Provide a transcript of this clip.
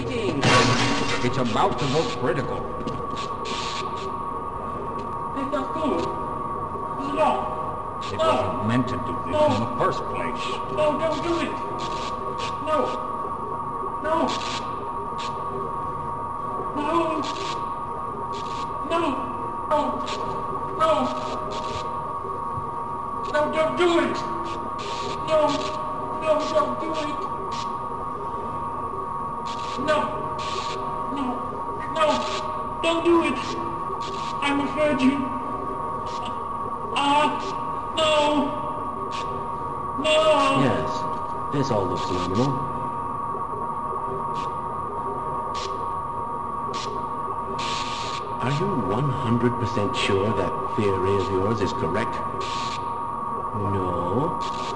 It's about to go critical. That's not good. No. It No. wasn't meant to do this No. in the first place. No, don't do it. No. No. No. No. No. No. No, don't do it. No, No. No. No. Don't do it. I'm a virgin. Ah. no. No. Yes, this all looks nominal. Are you 100% sure that theory of yours is correct? No.